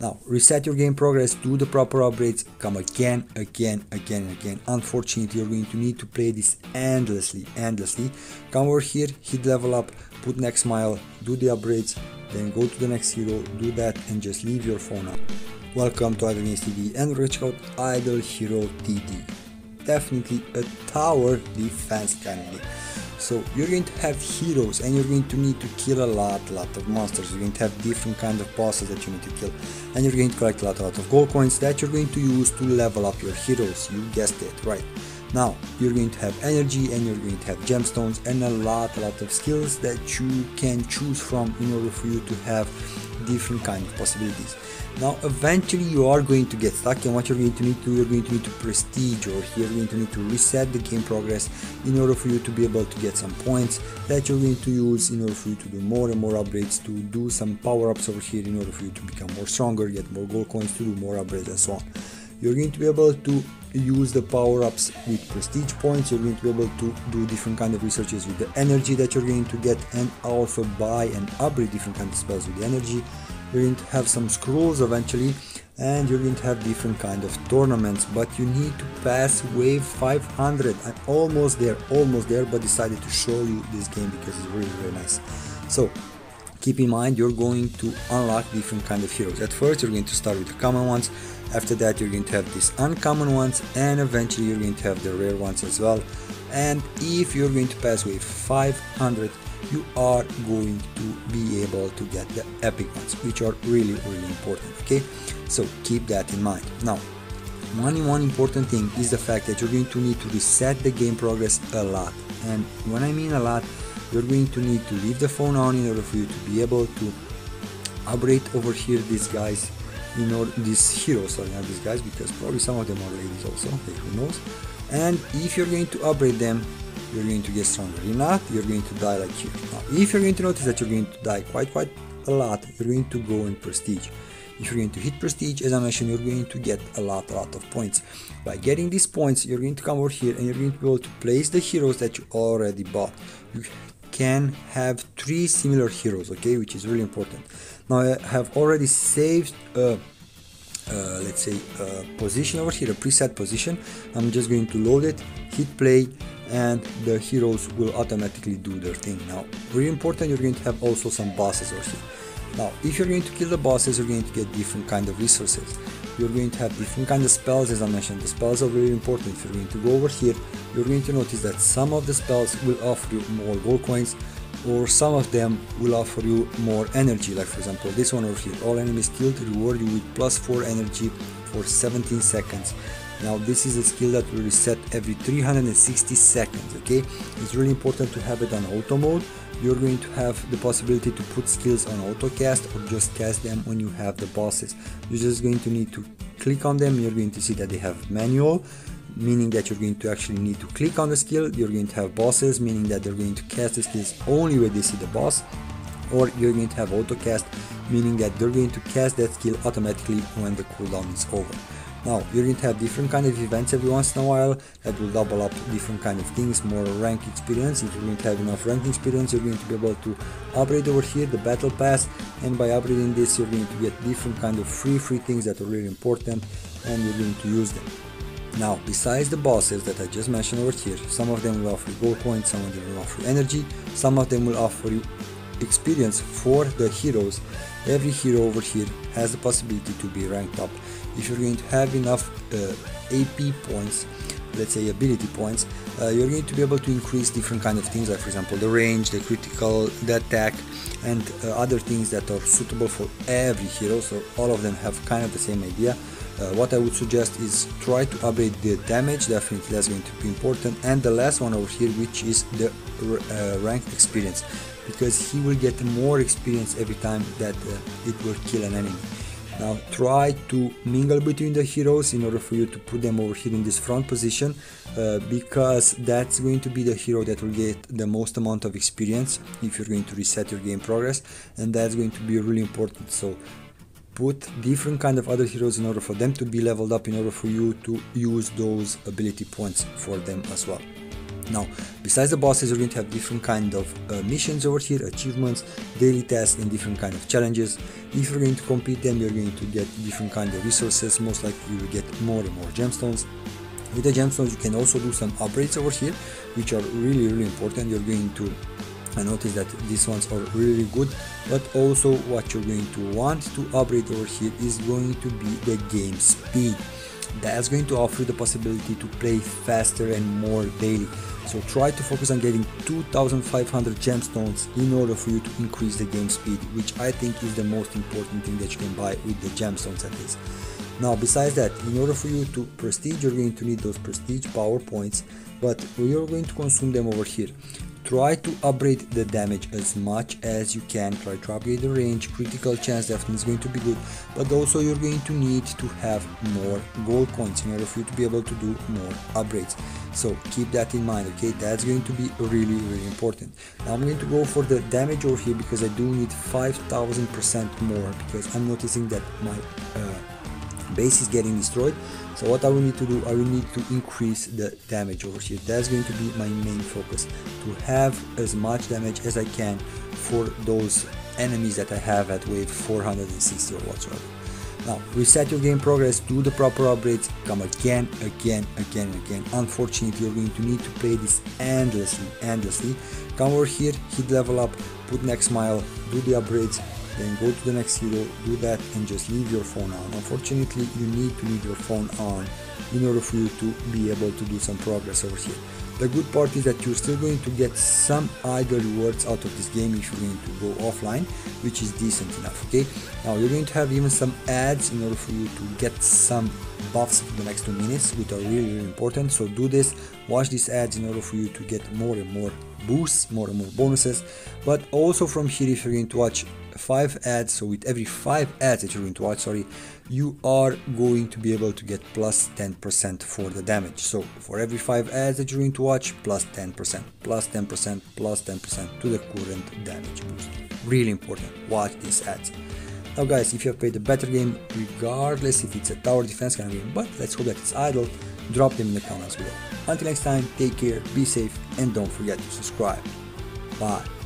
Now, reset your game progress, do the proper upgrades, come again, again, again, again. Unfortunately, you're going to need to play this endlessly, endlessly. Come over here, hit level up, put next mile, do the upgrades, then go to the next hero, do that, and just leave your phone on. Welcome to Games TV and check out Idle Hero TD. Definitely a tower defense game. So you're going to have heroes and you're going to need to kill a lot, lot of monsters. You're going to have different kind of bosses that you need to kill. And you're going to collect a lot, a lot of gold coins that you're going to use to level up your heroes. You guessed it, right. Now, you're going to have energy and you're going to have gemstones and a lot, a lot of skills that you can choose from in order for you to have different kind of possibilities. Now eventually you are going to get stuck and what you're going to need to you're going to need to prestige or here you're going to need to reset the game progress in order for you to be able to get some points that you're going to use in order for you to do more and more upgrades to do some power-ups over here in order for you to become more stronger, get more gold coins to do more upgrades and so on. You're going to be able to use the power-ups with prestige points, you're going to be able to do different kind of researches with the energy that you're going to get and also buy and upgrade different kind of spells with the energy. You're going to have some scrolls eventually and you're going to have different kind of tournaments but you need to pass wave 500 i'm almost there almost there but decided to show you this game because it's really really nice. So keep in mind you're going to unlock different kind of heroes. At first you're going to start with the common ones. After that you're going to have these uncommon ones and eventually you're going to have the rare ones as well. And if you're going to pass with 500 you are going to be able to get the epic ones which are really really important okay? So keep that in mind. Now one one important thing is the fact that you're going to need to reset the game progress a lot. And when i mean a lot you're going to need to leave the phone on in order for you to be able to upgrade over here these guys you know these heroes sorry not these guys because probably some of them are ladies also okay, who knows and if you're going to upgrade them you're going to get stronger. If not, you're going to die like here. Now, if you're going to notice that you're going to die quite, quite a lot, you're going to go in prestige. If you're going to hit prestige, as I mentioned, you're going to get a lot, a lot of points. By getting these points, you're going to come over here and you're going to be able to place the heroes that you already bought. You can have three similar heroes, okay, which is really important. Now, I have already saved uh, uh, let's say a position over here a preset position i'm just going to load it hit play and the heroes will automatically do their thing. Now, very important, you're going to have also some bosses over here. Now, if you're going to kill the bosses, you're going to get different kind of resources. You're going to have different kind of spells, as I mentioned. The spells are very important. If you're going to go over here, you're going to notice that some of the spells will offer you more gold coins, or some of them will offer you more energy. Like for example, this one over here, all enemies killed reward you with plus 4 energy for 17 seconds now this is a skill that will reset every 360 seconds okay? It's really important to have it on auto mode. You're going to have the possibility to put skills on auto cast or just cast them when you have the bosses. You're just going to need to click on them. You're going to see that they have manual meaning that you're going to actually need to click on the skill. You're going to have bosses meaning that they're going to cast the skills only when they see the boss. Or you're going to have auto cast meaning that they're going to cast that skill automatically when the cooldown is over now, you're going to have different kind of events every once in a while that will double up different kind of things, more rank experience. If you're going to have enough rank experience, you're going to be able to upgrade over here the battle pass and by upgrading this you're going to get different kind of free free things that are really important and you're going to use them. Now, besides the bosses that I just mentioned over here, some of them will offer gold points, some of them will offer energy, some of them will offer you experience for the heroes. Every hero over here has the possibility to be ranked up. If you're going to have enough uh, AP points let's say ability points uh, you're going to be able to increase different kind of things like for example the range the critical the attack and uh, other things that are suitable for every hero. So all of them have kind of the same idea uh, what I would suggest is try to upgrade the damage definitely that's going to be important. And the last one over here which is the uh, rank experience because he will get more experience every time that uh, it will kill an enemy. Now try to mingle between the heroes in order for you to put them over here in this front position uh, because that's going to be the hero that will get the most amount of experience if you're going to reset your game progress and that's going to be really important. So put different kind of other heroes in order for them to be leveled up in order for you to use those ability points for them as well. Now besides the bosses you're going to have different kind of uh, missions over here achievements daily tasks and different kind of challenges. If you're going to complete them you're going to get different kind of resources. Most likely you will get more and more gemstones. With the gemstones you can also do some upgrades over here which are really really important. You're going to I notice that these ones are really good but also what you're going to want to upgrade over here is going to be the game speed. That's going to offer you the possibility to play faster and more daily. So try to focus on getting 2500 gemstones in order for you to increase the game speed which I think is the most important thing that you can buy with the gemstones at least. Now besides that in order for you to prestige you're going to need those prestige power points but we are going to consume them over here try to upgrade the damage as much as you can. Try to upgrade the range. Critical chance definitely is going to be good. But also you're going to need to have more gold coins in order for you to be able to do more upgrades. So keep that in mind okay? That's going to be really really important. Now i'm going to go for the damage over here because i do need 5000 percent more because i'm noticing that my uh, base is getting destroyed. So what I will need to do I will need to increase the damage over here. That's going to be my main focus to have as much damage as I can for those enemies that I have at wave 460 or whatsoever. Now reset your game progress do the proper upgrades come again again again again. Unfortunately you're going to need to play this endlessly endlessly. Come over here hit level up put next mile do the upgrades then go to the next hero do that and just leave your phone on. Unfortunately you need to leave your phone on in order for you to be able to do some progress over here. The good part is that you're still going to get some idle rewards out of this game if you're going to go offline which is decent enough okay? Now you're going to have even some ads in order for you to get some buffs for the next two minutes which are really, really important. So do this watch these ads in order for you to get more and more boosts more and more bonuses. But also from here if you're going to watch five ads. So with every five ads that you're going to watch sorry you are going to be able to get plus 10% for the damage. So for every five ads that you're going to watch plus 10% plus 10% plus 10% to the current damage boost. Really important. Watch these ads. Now guys if you have played a better game regardless if it's a tower defense kind of game but let's hope that it's idle drop them in the comments below. Until next time take care be safe and don't forget to subscribe. Bye